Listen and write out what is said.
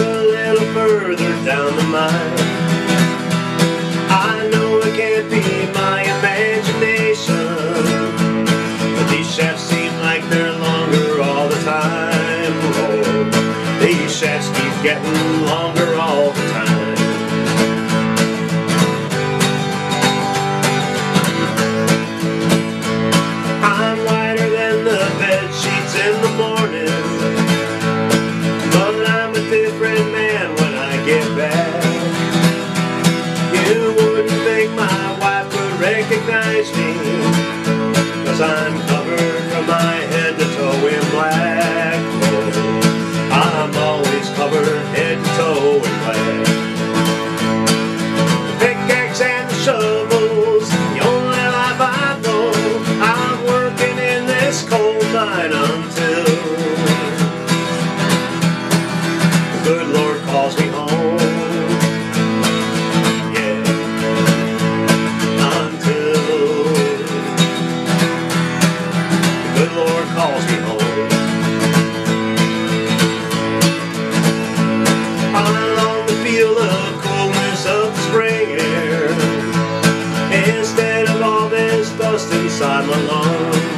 a little further down the mine. I know it can't be my imagination, but these shafts seem like they're longer all the time. Oh, these shafts keep getting longer all the time. I'm wider than the bed sheets in the morning. calls me home. Along the of coolness of spring air, instead of all this dust inside my lungs.